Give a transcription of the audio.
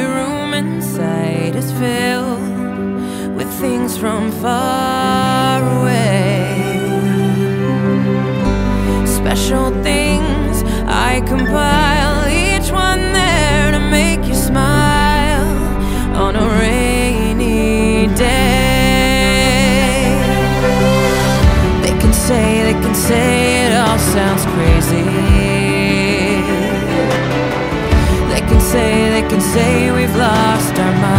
room inside is filled with things from far away. Special things I compile, each one there to make you smile on a rainy day. They can say, they can say it all sounds crazy. can say we've lost our minds.